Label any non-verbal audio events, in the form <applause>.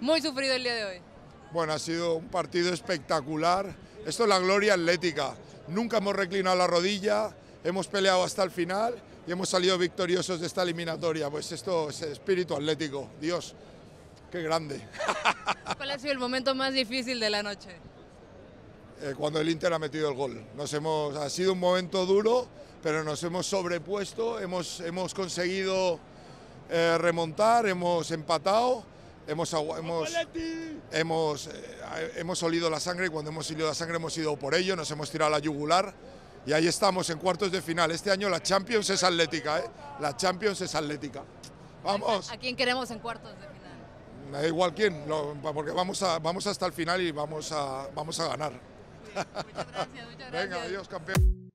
Muy, sufrido el día de hoy. Bueno, ha sido un partido espectacular. Esto es la gloria atlética. Nunca hemos reclinado la rodilla, hemos peleado hasta el final y hemos salido victoriosos de esta eliminatoria. Pues esto es espíritu atlético. Dios, qué grande. <laughs> ¿Cuál ha sido el momento más difícil de la noche? Eh, cuando el Inter ha metido el gol. Nos hemos, ha sido un momento duro, pero nos hemos sobrepuesto, hemos, hemos conseguido eh, remontar, hemos empatado, hemos, hemos, hemos, eh, hemos olido la sangre y cuando hemos olido la sangre hemos ido por ello, nos hemos tirado la yugular y ahí estamos en cuartos de final. Este año la Champions es atlética, ¿eh? la Champions es atlética. Vamos, ¿A quién queremos en cuartos de final? da igual quién, lo- porque vamos, a, vamos hasta el final y vamos a, vamos a ganar. Muchas gracias, muchas <laughs> gracias. Venga, adiós campeón.